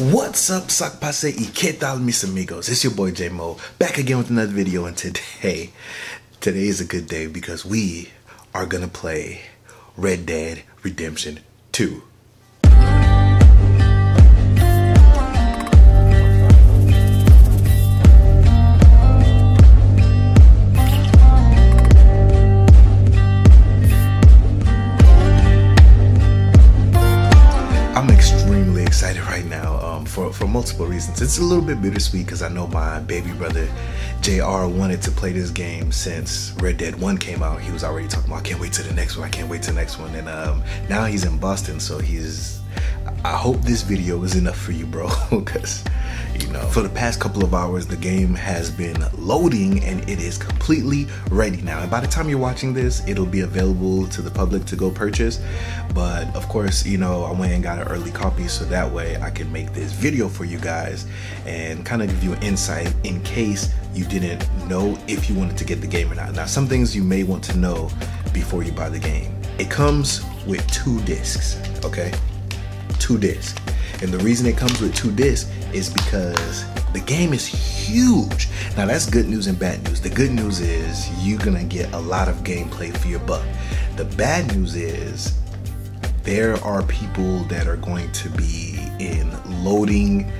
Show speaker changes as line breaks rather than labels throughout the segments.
What's up, Sac Passe y mis amigos? It's your boy J Mo back again with another video, and today, today is a good day because we are gonna play Red Dead Redemption 2. Multiple reasons. It's a little bit bittersweet because I know my baby brother JR wanted to play this game since Red Dead 1 came out. He was already talking about, I can't wait to the next one, I can't wait to the next one. And um, now he's in Boston, so he's. I hope this video is enough for you, bro, because you know, for the past couple of hours, the game has been loading and it is completely ready now. And by the time you're watching this, it'll be available to the public to go purchase. But of course, you know, I went and got an early copy so that way I can make this video for you guys and kind of give you an insight in case you didn't know if you wanted to get the game or not. Now, some things you may want to know before you buy the game. It comes with two discs, okay? Two discs. And the reason it comes with two discs is because the game is huge. Now that's good news and bad news. The good news is you're gonna get a lot of gameplay for your buck. The bad news is there are people that are going to be in loading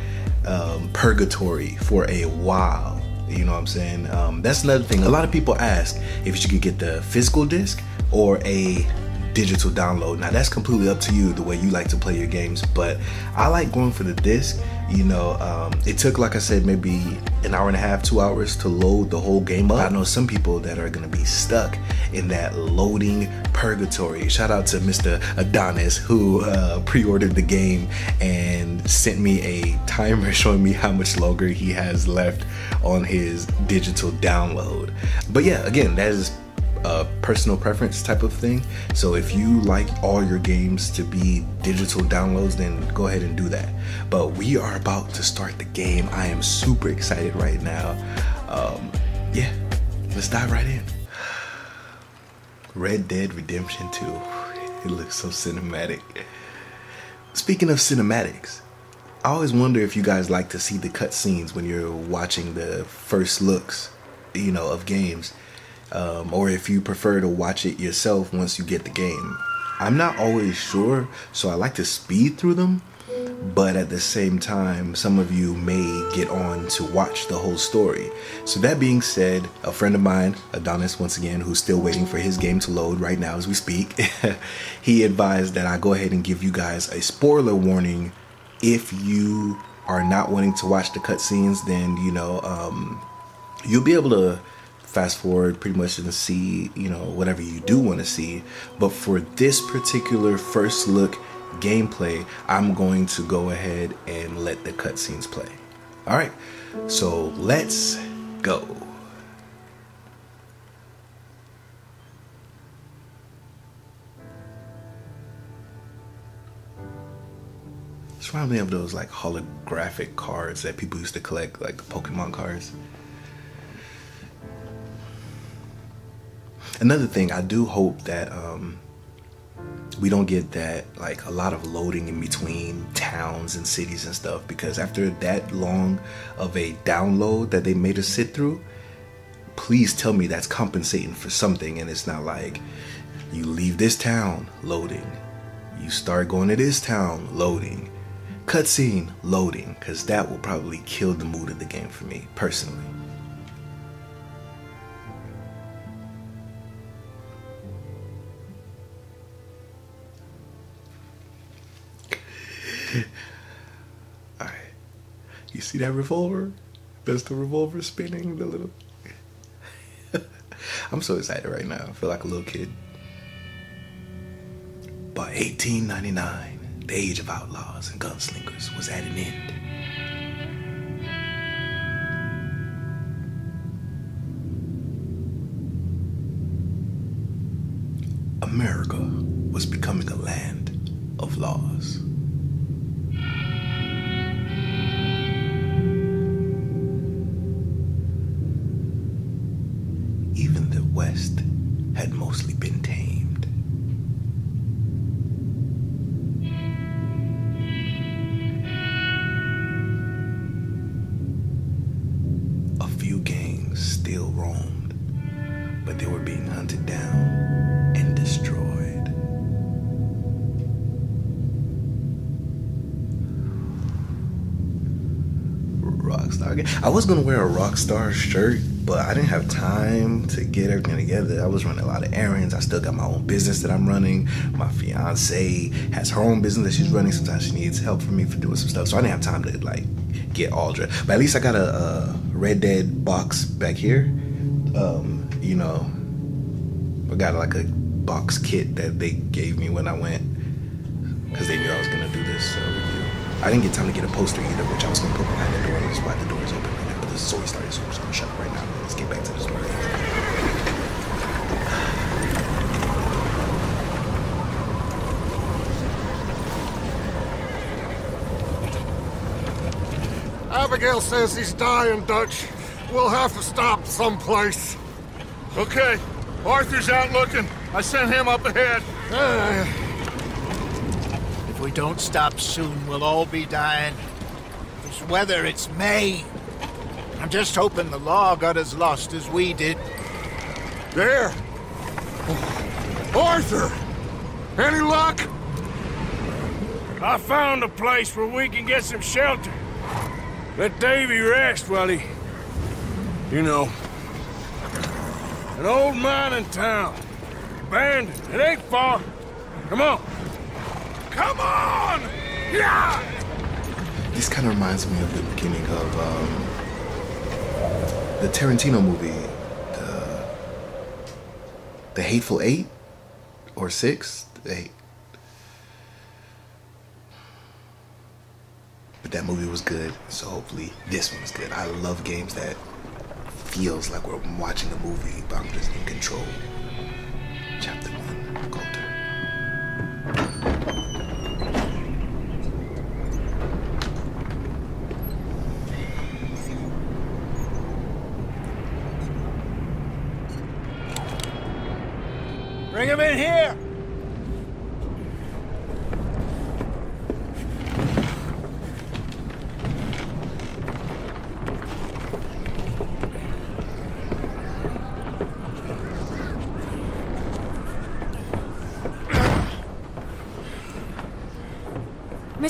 um, purgatory for a while. You know what I'm saying? Um, that's another thing. A lot of people ask if you could get the physical disc or a digital download. Now that's completely up to you the way you like to play your games, but I like going for the disc. You know, um, it took like I said maybe an hour and a half, two hours to load the whole game up. I know some people that are gonna be stuck in that loading purgatory. Shout out to Mr. Adonis who uh, pre-ordered the game and sent me a timer showing me how much longer he has left on his digital download. But yeah, again, that is a personal preference type of thing. So if you like all your games to be digital downloads, then go ahead and do that. But we are about to start the game. I am super excited right now. Um, yeah, let's dive right in. Red Dead Redemption 2. It looks so cinematic. Speaking of cinematics, I always wonder if you guys like to see the cutscenes when you're watching the first looks, you know, of games um, or if you prefer to watch it yourself once you get the game. I'm not always sure, so I like to speed through them. But at the same time, some of you may get on to watch the whole story. So, that being said, a friend of mine, Adonis, once again, who's still waiting for his game to load right now as we speak, he advised that I go ahead and give you guys a spoiler warning if you are not wanting to watch the cutscenes, then you know um, you'll be able to fast forward pretty much and see, you know, whatever you do want to see. But for this particular first look gameplay, I'm going to go ahead and let the cutscenes play. All right, so let's go. It's reminding me of those like holographic cards that people used to collect, like the Pokemon cards. Another thing i do hope that um, we don't get that like a lot of loading in between towns and cities and stuff because after that long of a download that they made us sit through please tell me that's compensating for something and it's not like you leave this town loading you start going to this town loading. Cutscene loading because that will probably kill the mood of the game for me personally that revolver? That's the revolver spinning the little. I'm so excited right now. I feel like a little kid. By 1899, the age of outlaws and gunslingers was at an end. America was becoming a land of laws. Was gonna wear a rock star shirt, but I didn't have time to get everything together. I was running a lot of errands. I still got my own business that I'm running. My fiance has her own business that she's running. Sometimes she needs help from me for doing some stuff, so I didn't have time to like get all dressed. But at least I got a, a Red Dead box back here. Um, you know, I got like a box kit that they gave me when I went because they knew I was gonna do this. So I didn't get time to get a poster either, which I was gonna put behind the door. That's why the door is open this is always started, so I'm just gonna shut it right now. Let's get back to the story.
Abigail says he's dying, Dutch. We'll have to stop someplace.
Okay. Arthur's out looking. I sent him up ahead.
Uh,
If we don't stop soon, we'll all be dying. This weather, it's May. I'm just hoping the law got as lost as we did.
there. Arthur! Any luck?
I found a place where we can get some shelter. Let Davy rest while he... You know. An old mining town. Abandoned. It ain't far. Come on. Come on! Yeah!
This kind of reminds me of the beginning of um, the Tarantino movie, the the Hateful Eight or Six. Eight. But that movie was good, so hopefully this one's good. I love games that feels like we're watching a movie, but I'm just in control. Chapter one, Colter.
Bring him in here!
Miss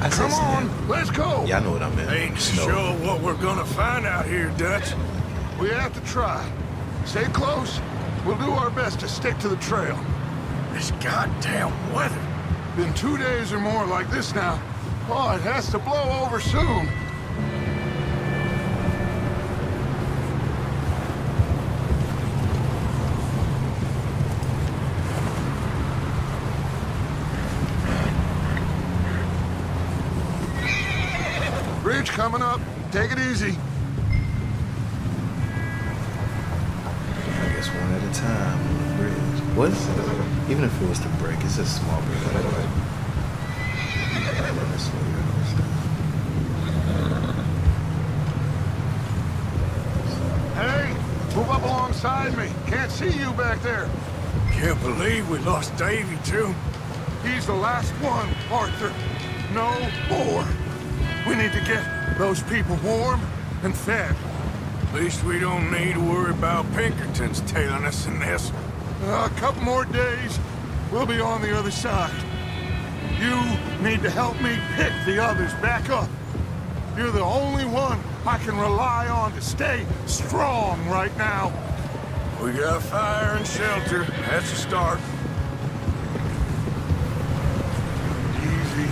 I
Come on, let's go.
Y'all know what I meant.
Ain't
Snow.
sure what we're gonna find out here, Dutch.
We have to try. Stay close. We'll do our best to stick to the trail.
This goddamn weather.
Been two days or more like this now. Oh, it has to blow over soon. Bridge coming up. Take it easy.
I guess one at a time on the bridge. What's even if it was to break, it's a small bridge. I don't like. I don't necessarily understand.
Hey, move up alongside me. Can't see you back there.
Can't believe we lost Davy, too.
He's the last one, Arthur. No more. We need to get those people warm and fed.
At least we don't need to worry about Pinkertons tailing us in this.
A couple more days, we'll be on the other side. You need to help me pick the others back up. You're the only one I can rely on to stay strong right now.
We got fire and shelter. That's a start.
Easy.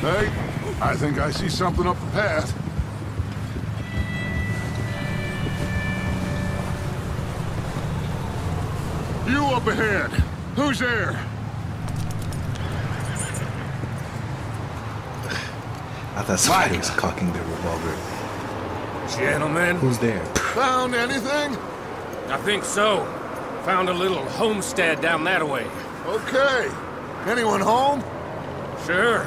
Hey, I think I see something up the path. You up ahead. Who's there?
I thought somebody was cocking their revolver.
Gentlemen,
Who's there?
Found anything?
I think so. Found a little homestead down that way.
Okay. Anyone home?
Sure.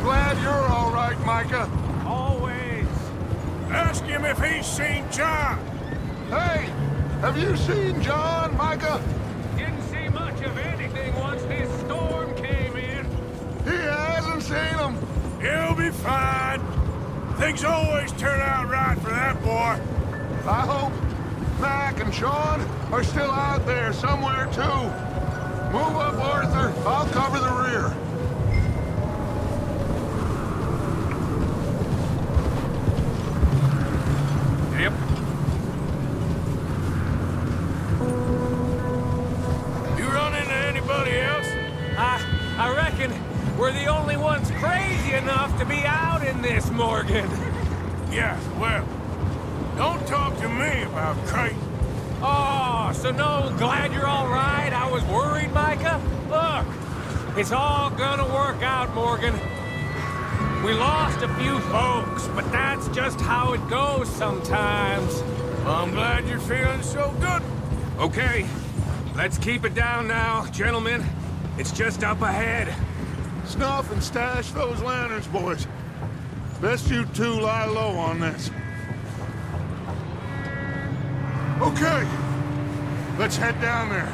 I'm glad you're all right, Micah.
Always.
Ask him if he's seen John.
Hey, have you seen John, Micah?
Didn't see much of anything once this storm came in.
He hasn't seen him.
He'll be fine. Things always turn out right for that boy.
I hope Mac and Sean are still out there somewhere, too. Move up, Arthur. I'll cover the rear.
This,
Yeah, well, don't talk to me about Creighton.
Oh, so no, glad you're all right. I was worried, Micah. Look, it's all gonna work out, Morgan. We lost a few folks, but that's just how it goes sometimes.
I'm glad you're feeling so good.
Okay, let's keep it down now, gentlemen. It's just up ahead.
Snuff and stash those lanterns, boys. Best you two lie low on this. Okay, let's head down there.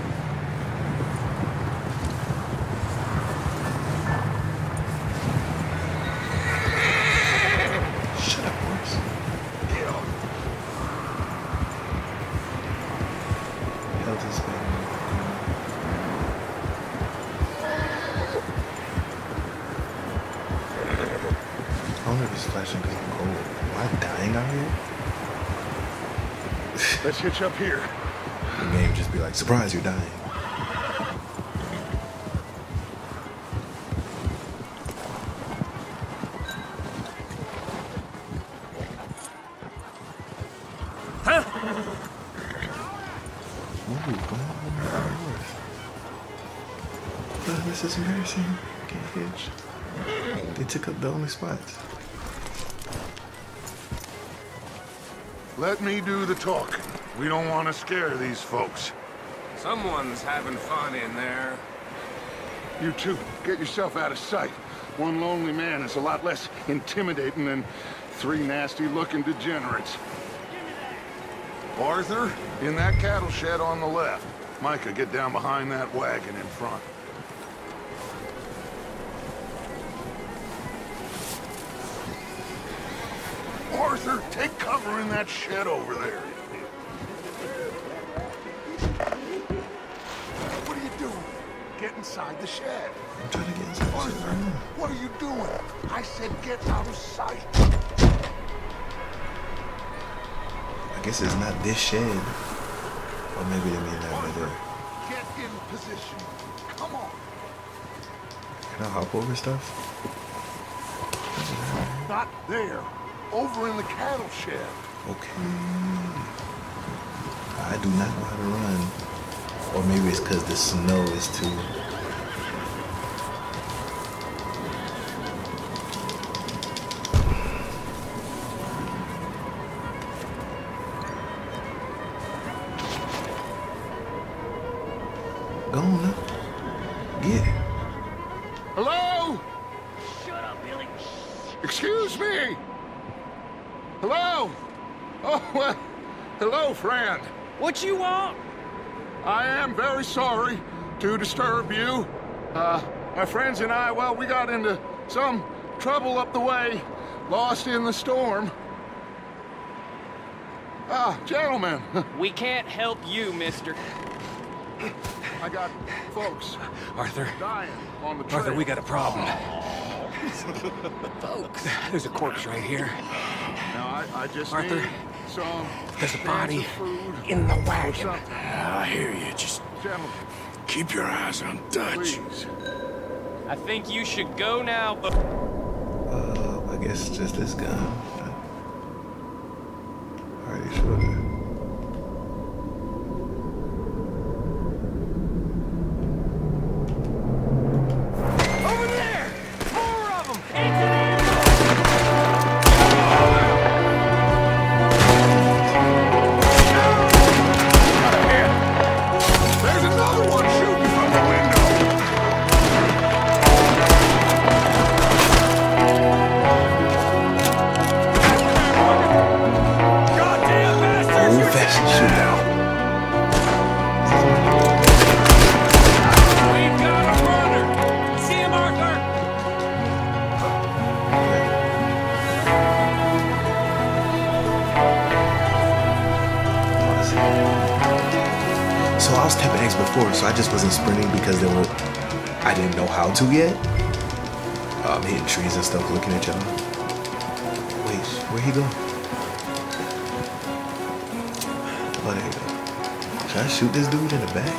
Hitch up here.
The game just be like, surprise, you're dying. Oh, this is embarrassing. Can't hitch. They took up the only spots.
Let me do the talking. We don't want to scare these folks.
Someone's having fun in there.
You two, get yourself out of sight. One lonely man is a lot less intimidating than three nasty-looking degenerates. Arthur, in that cattle shed on the left. Micah, get down behind that wagon in front. Arthur, take cover in that shed over there. Get inside the shed.
I'm trying to get inside. the shit right now.
What are you doing? I said get out of sight.
I guess it's not this shed. Or maybe they mean that right there.
Get in position. Come on.
Can I hop over stuff?
Not there. Over in the cattle shed.
Okay. I do not know how to run. Or maybe it's because the snow is too. Go on now.
Hello? Shut up, Billy. Excuse me. Hello? Oh, hello, friend.
What you want?
I am very sorry to disturb you. Uh, my friends and I, well, we got into some trouble up the way, lost in the storm. Ah, gentlemen,
We can't help you, mister.
I got folks
Arthur.
dying on the trail.
Arthur, we got a problem. Folks. There's a corpse right here.
Now, I, I just
Arthur,
need some
There's a body in the wagon.
I hear you. Just
Gentlemen,
keep your eyes on Dutch.
please.
I think you should go now, but
Uh, I guess it's just this gun. Alright, sure. To yet. Um, hitting trees and stuff, looking at y'all. Wait, where he go? Oh, there you go. Should I shoot this dude in the back?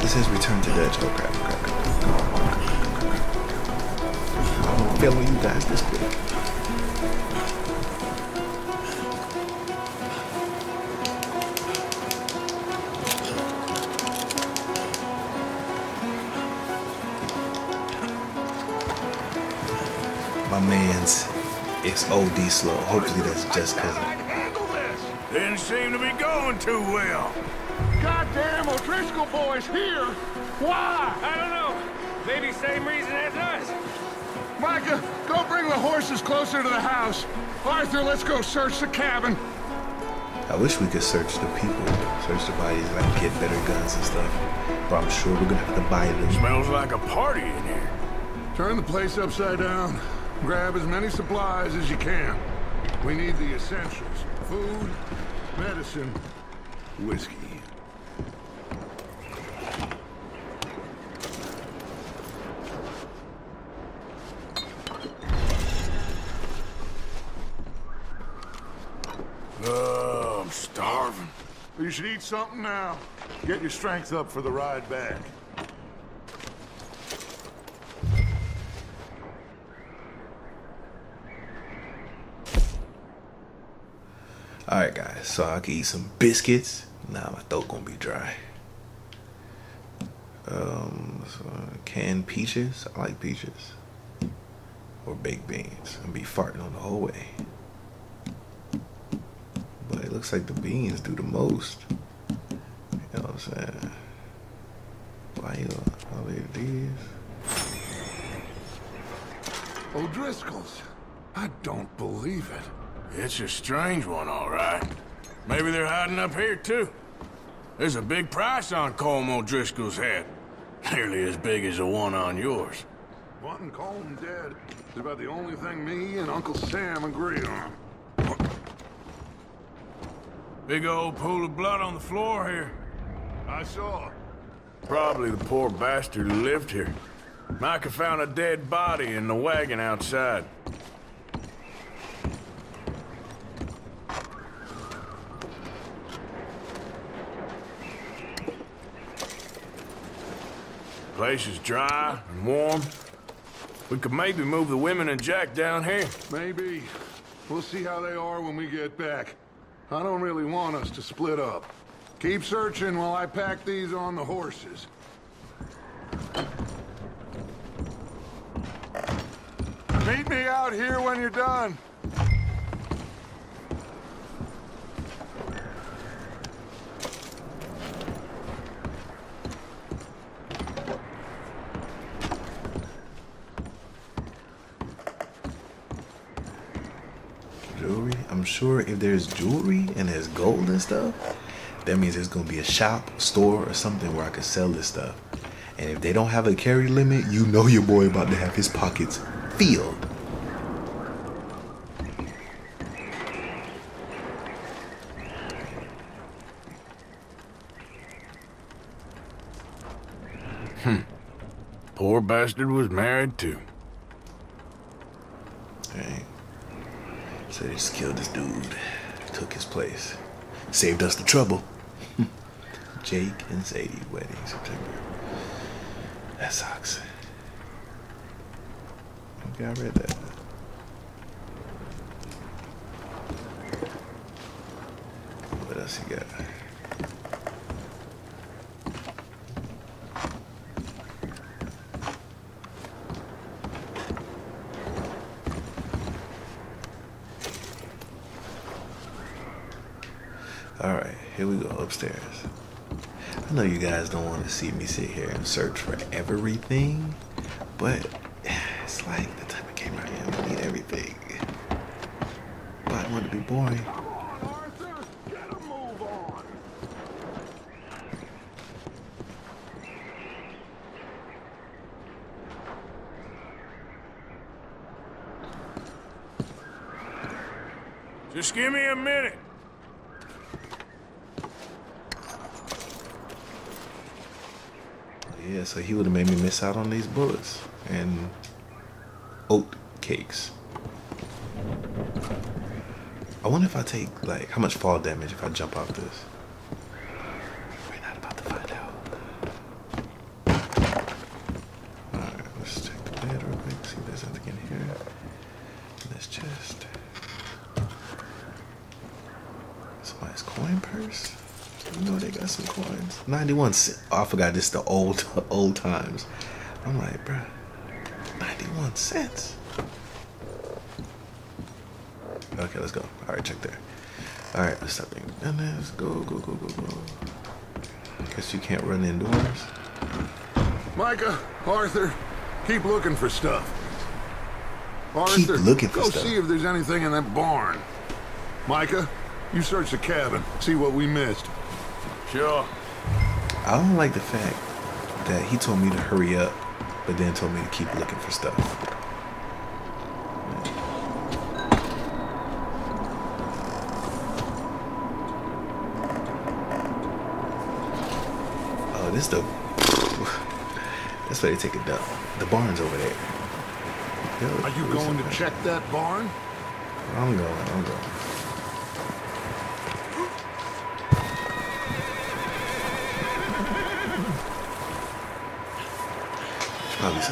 This says return to Dutch. Oh crap, crap, crap, crap, crap, crap, crap. crap, crap. I'm gonna fail you guys this quick. Man's is OD slow. Hopefully that's just cause
I can handle this.
Didn't seem to be going too well.
Goddamn O'Driscoll boys here. Why?
I don't know. Maybe same reason as us.
Micah, go bring the horses closer to the house. Arthur, let's go search the cabin.
I wish we could search the people, search the bodies, like get better guns and stuff. But I'm sure we're gonna have to buy them.
Smells like a party in here.
Turn the place upside down. Grab as many supplies as you can. We need the essentials. Food, medicine, whiskey.
Oh, I'm starving.
You should eat something now. Get your strength up for the ride back.
Alright guys, so I can eat some biscuits. Now my throat gonna be dry. Um, so canned peaches. I like peaches. Or baked beans. And be farting on the whole way. But it looks like the beans do the most. You know what I'm saying? Why you all these?
O'Driscoll's. I don't believe it.
It's a strange one, all right. Maybe they're hiding up here, too. There's a big price on Colm O'Driscoll's head. Nearly as big as the one on yours.
Wanting Colm dead is about the only thing me and Uncle Sam agree on.
Big old pool of blood on the floor here.
I saw.
Probably the poor bastard who lived here. Micah found a dead body in the wagon outside. Place is dry and warm. We could maybe move the women and Jack down here.
Maybe. We'll see how they are when we get back. I don't really want us to split up. Keep searching while I pack these on the horses. Meet me out here when you're done.
Jewelry. I'm sure if there's jewelry and there's gold and stuff, that means there's gonna be a shop, store, or something where I can sell this stuff. And if they don't have a carry limit, you know your boy about to have his pockets filled. Hmm.
Poor bastard was married too.
Right. So they just killed this dude, took his place, saved us the trouble. Jake and Sadie wedding September. That sucks. Okay, I read that. What else you got? All right, here we go upstairs. I know you guys don't want to see me sit here and search for everything, but it's like the type of gamer I am. I need everything. But I want to be boring.
Arthur, get a move on.
Just give me a minute.
Yeah, so he would have made me miss out on these bullets and oat cakes. I wonder if I take like how much fall damage if I jump off this. We're not about to find out. Alright, let's check the bed real quick, see if there's anything in here. In this chest. Somebody's coin purse. You know they got some coins. 91 cents. Oh, I forgot this the old old times. I'm like, bruh, 91 cents. Okay, let's go. All right, check there. All right, let's stop there. And let's go, go, go, go, go. Guess you can't run indoors.
Micah, Arthur, keep looking for stuff. Arthur, keep
looking for
go
stuff.
see if there's anything in that barn. Micah, you search the cabin, see what we missed.
Sure.
I don't like the fact that he told me to hurry up, but then told me to keep looking for stuff. Oh, this the. That's where they take a dump. The barn's over there.
Are you going to check that barn?
I'm going. I'm going. Probably some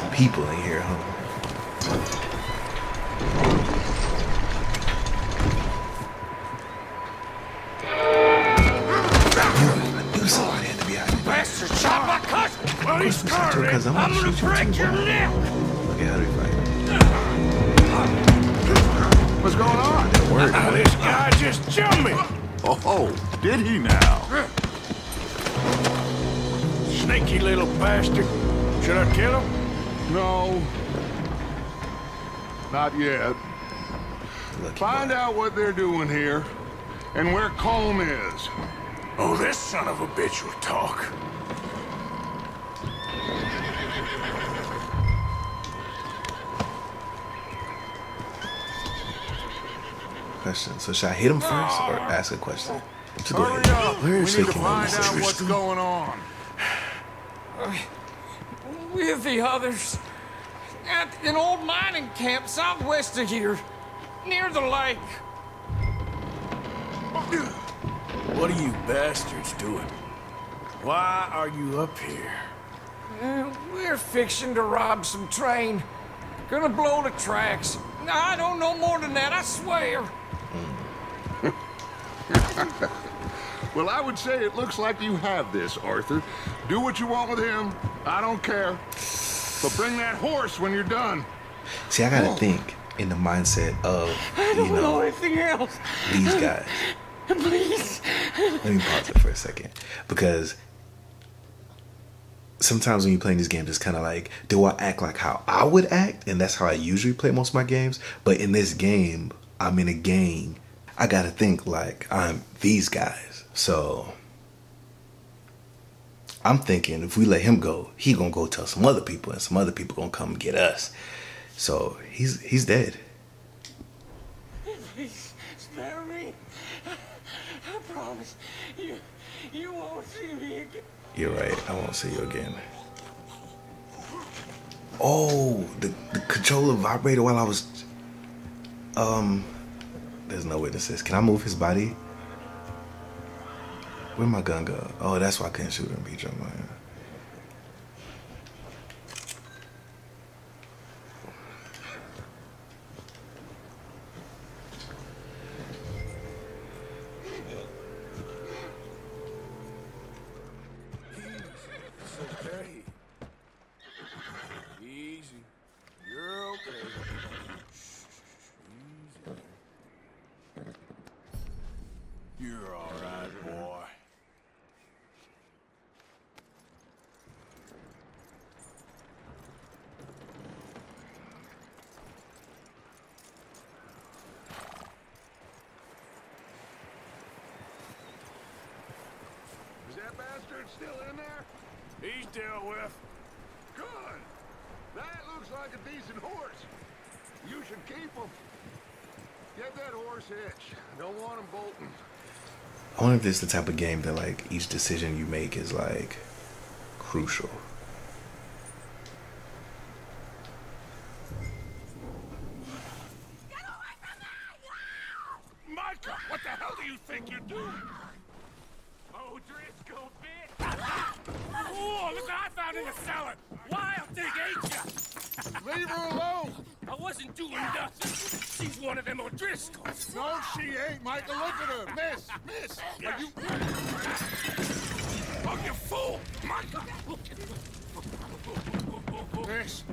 people in here, huh? I knew somebody had to be out there.
Bastard shot my cousin! Please,
Shot your cousin. I'm gonna shoot
break your
boy.
neck!
Okay, how do we fight?
What's going on?
Word,
Now,
boy.
this guy just jumped me.
Oh, did he now?
Sneaky little bastard. Should I kill him?
No. Not yet.
Lucky
Find
boy.
out what they're doing here and where Colm is.
Oh, this son of a bitch will talk.
Question. So should I hit him first or ah. ask a question? Just go
Hurry
ahead.
up.
Where
we
is
need to
Shaking
find
Moses?
out what's going on.
With the others. At an old mining camp southwest of here. Near the lake.
What are you bastards doing? Why are you up here?
Uh, we're fixing to rob some train. Gonna blow the tracks. I don't know more than that, I swear.
Well, I would say it looks like you have this, Arthur. Do what you want with him. I don't care. But bring that horse when you're done.
See, I gotta oh. think in the mindset of
I
you
don't know
know
anything else.
these guys.
Please.
Let me pause it for a second because sometimes when you're playing these games, it's kind of like, do I act like how I would act? And that's how I usually play most of my games. But in this game, I'm in a gang. I gotta think like I'm these guys. So I'm thinking if we let him go, he gonna go tell some other people, and some other people gonna come get us. So he's he's dead.
Please, spare me. I promise. You, you won't see me again.
You're right. I won't see you again. Oh, the, the controller vibrated while I was. Um, there's no witnesses. Can I move his body? Where my gun go? Oh, that's why I couldn't shoot him. He jumped my.
It's okay. Easy. You're okay. Easy. You're all right, boy.
Is that bastard still in there?
He's dealt with.
Good. That looks like a decent horse. You should keep him. Get that horse hitched. Don't want him bolting.
I wonder if this is the type of game that like each decision you make is like crucial.
Micah, what the hell do you think you're doing?
Oh, Driscoll, bitch! Oh, look what I found in the cellar! Wild thing, ain't ya?
Leave her alone.
I wasn't doing nothing. She's one of them O'Driscolls.
No, she ain't, Micah. Look at her. Miss, miss. Are you...
Oh, you fool! Micah!
Miss.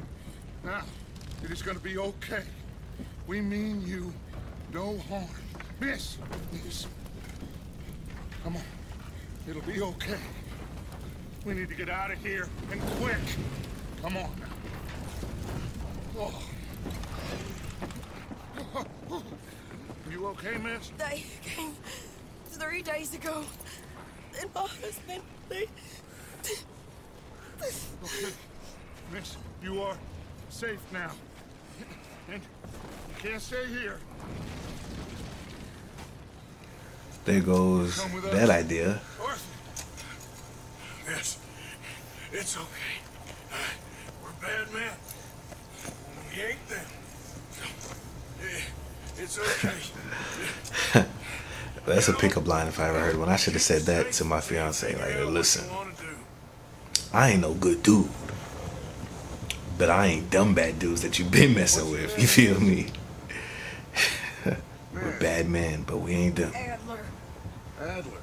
Now, is gonna be okay. We mean you no harm. Miss, miss. Come on. It'll be okay. We need to get out of here, and quick. Come on now. Oh. You okay, miss?
They came three days ago. And my husband, they...
Okay. Miss, you are safe now. And you can't stay here.
There goes
Come with us.
that idea.
Yes. It's okay. We're bad men. We ain't them. Eh, It's okay.
That's a pickup line if I ever heard one. I should have said that to my fiance. Like, listen,
What you wanna do?
I ain't no good dude, but I ain't dumb bad dudes that you been messing with. You feel me? We're bad men, but we ain't dumb.
Adler.
Adler.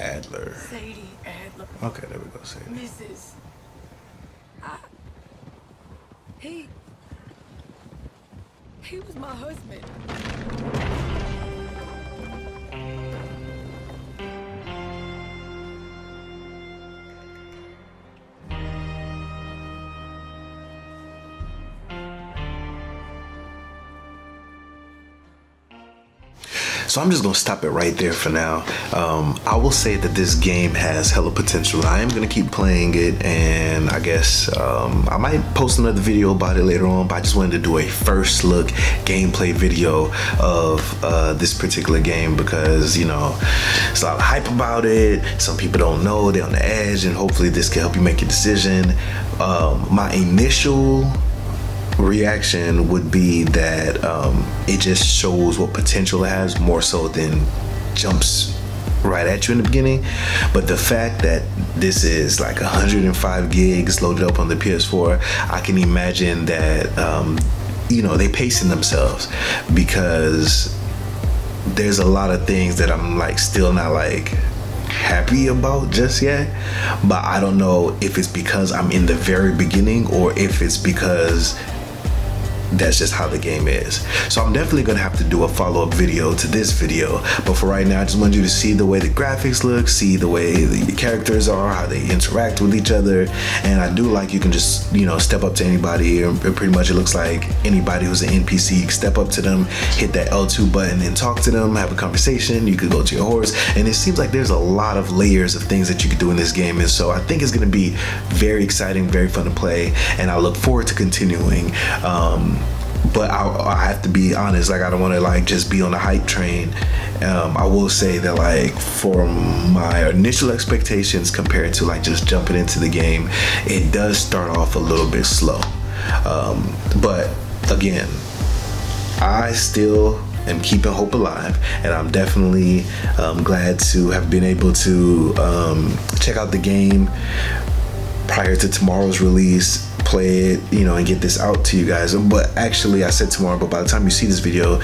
Adler.
Sadie Adler.
Okay, there we go. Sadie.
Mrs. I. He. He was my husband.
So I'm just gonna stop it right there for now. Um, I will say that this game has hella potential. I am gonna keep playing it, and I guess um, I might post another video about it later on. But I just wanted to do a first look gameplay video of uh, this particular game because you know it's a lot of hype about it. Some people don't know; they're on the edge, and hopefully this can help you make a decision. Um, my initial reaction would be that um, it just shows what potential it has more so than jumps right at you in the beginning. But the fact that this is like 105 gigs loaded up on the PS4, I can imagine that um, you know they pacing themselves because there's a lot of things that I'm like still not like happy about just yet but i don't know if it's because i'm in the very beginning or if it's because that's just how the game is. So I'm definitely gonna have to do a follow-up video to this video. But for right now, I just want you to see the way the graphics look, see the way the characters are, how they interact with each other. And I do like you can just, you know, step up to anybody and pretty much it looks like anybody who's an NPC, step up to them, hit that L2 button and talk to them, have a conversation. You could go to your horse. And it seems like there's a lot of layers of things that you could do in this game. And so I think it's gonna be very exciting, very fun to play. And I look forward to continuing. Um, but I, I, have to be honest like i don't want to like just be on the hype train. Um, i will say that like for my initial expectations compared to like just jumping into the game it does start off a little bit slow. Um, but again i still am keeping hope alive and i'm definitely um, glad to have been able to um, check out the game prior to tomorrow's release play it, you know, and get this out to you guys. But actually, I said tomorrow, but by the time you see this video,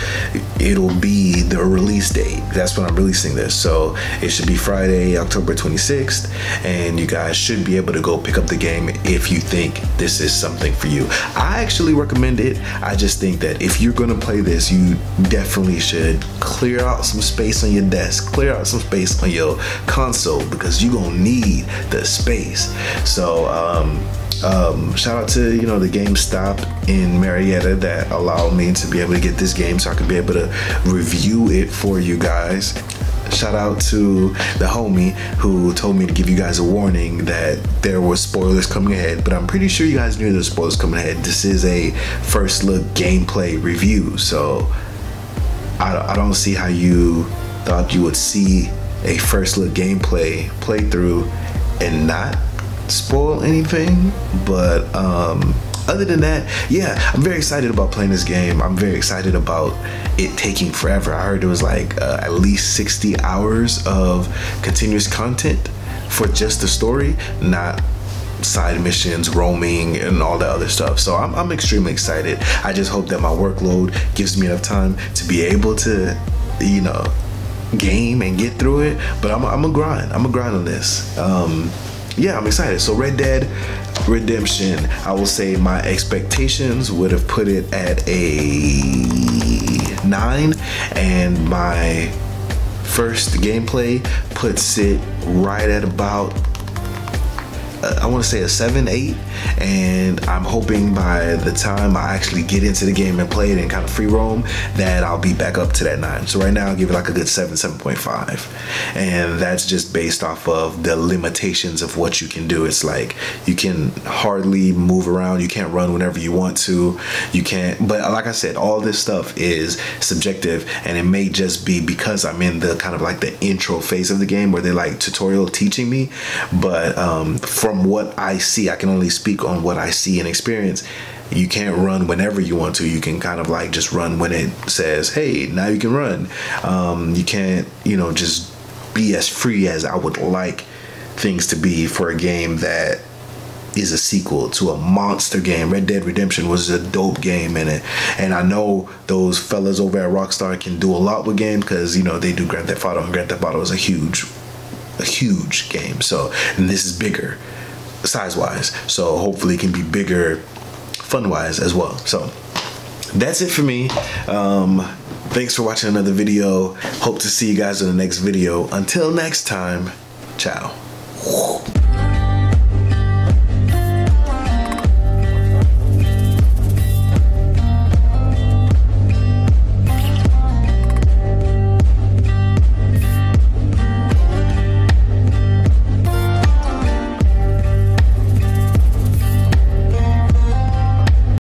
it'll be the release date. That's when I'm releasing this. So it should be Friday, October 26th, and you guys should be able to go pick up the game if you think this is something for you. I actually recommend it. I just think that if you're gonna play this, you definitely should clear out some space on your desk, clear out some space on your console because you're gonna need the space. So, um, um, shout out to you know the GameStop in Marietta that allowed me to be able to get this game, so I could be able to review it for you guys. Shout out to the homie who told me to give you guys a warning that there were spoilers coming ahead, but I'm pretty sure you guys knew there were spoilers coming ahead. This is a first look gameplay review, so I, I don't see how you thought you would see a first look gameplay playthrough and not spoil anything, but um, other than that, yeah, I'm very excited about playing this game. I'm very excited about it taking forever. I heard it was like uh, at least 60 hours of continuous content for just the story, not side missions, roaming, and all that other stuff. So I'm, I'm extremely excited. I just hope that my workload gives me enough time to be able to, you know, game and get through it. But I'm, I'm a grind. I'm a grind on this. Um, yeah, I'm excited. So Red Dead Redemption, I will say my expectations would have put it at a nine, and my first gameplay puts it right at about I want to say a seven, eight, and I'm hoping by the time I actually get into the game and play it and kind of free roam, that I'll be back up to that nine. So right now, I'll give it like a good seven, seven point five, and that's just based off of the limitations of what you can do. It's like you can hardly move around, you can't run whenever you want to, you can't. But like I said, all this stuff is subjective, and it may just be because I'm in the kind of like the intro phase of the game where they're like tutorial teaching me, but um, from from what I see, I can only speak on what I see and experience. You can't run whenever you want to. You can kind of like just run when it says, "Hey, now you can run." Um, you can't, you know, just be as free as I would like things to be for a game that is a sequel to a monster game. Red Dead Redemption was a dope game and it, and I know those fellas over at Rockstar can do a lot with games because you know they do Grand Theft Auto and Grand Theft Auto is a huge a huge game. So and this is bigger size wise. So hopefully it can be bigger fun wise as well. So that's it for me. Um, thanks for watching another video. Hope to see you guys in the next video. Until next time, ciao.